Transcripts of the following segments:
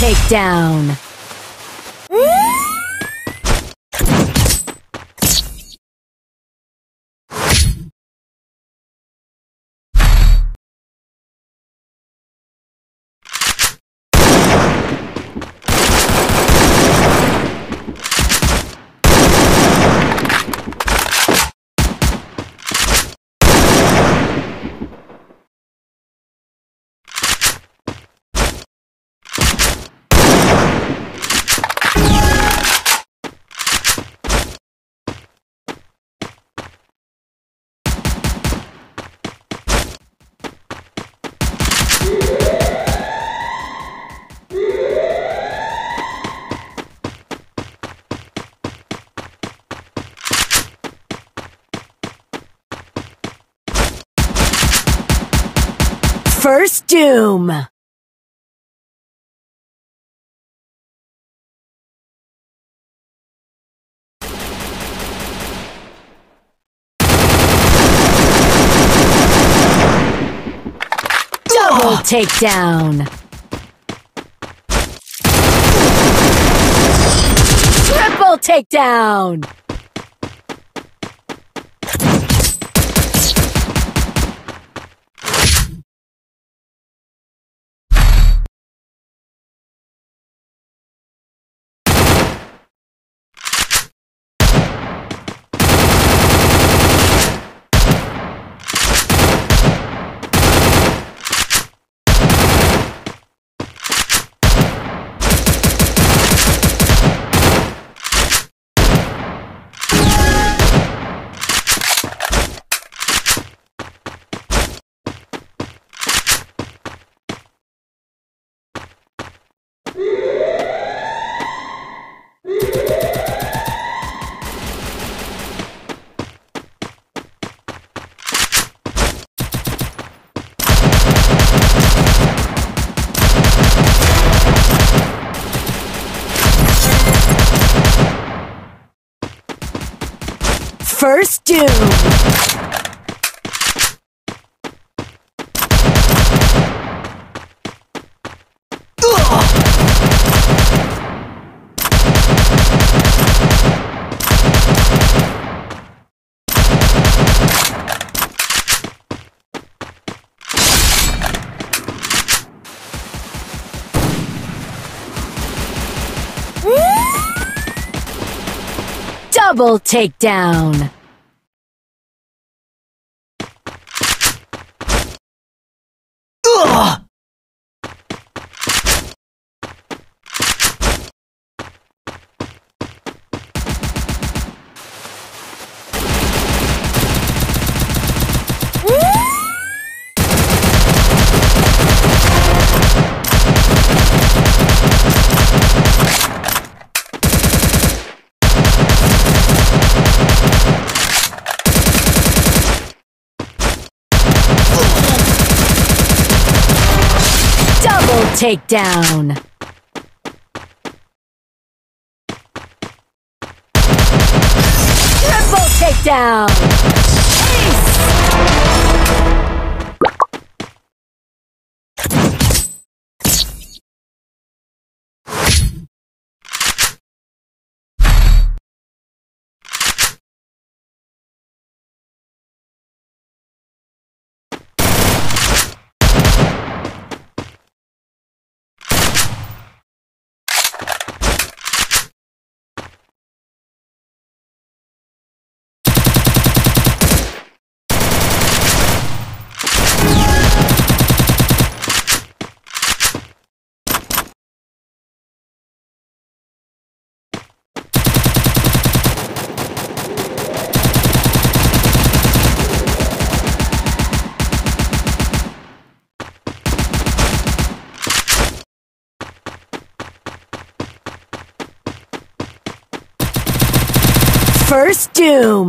takedown. Doom. Double takedown. Triple takedown. First Doom. Double takedown. Double takedown. Triple takedown. First Doom.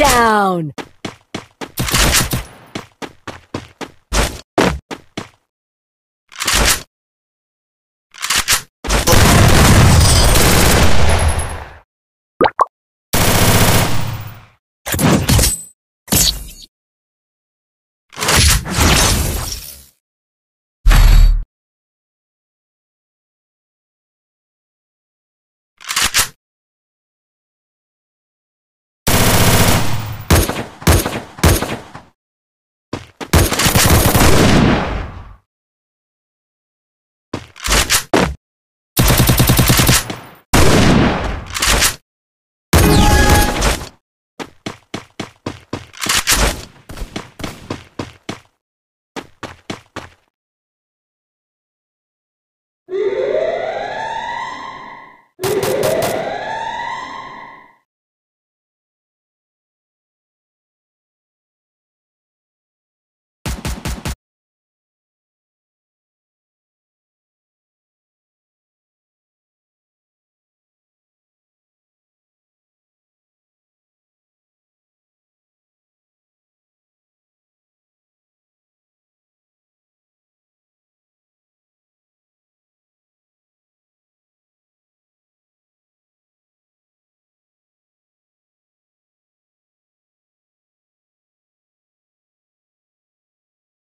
Takedown!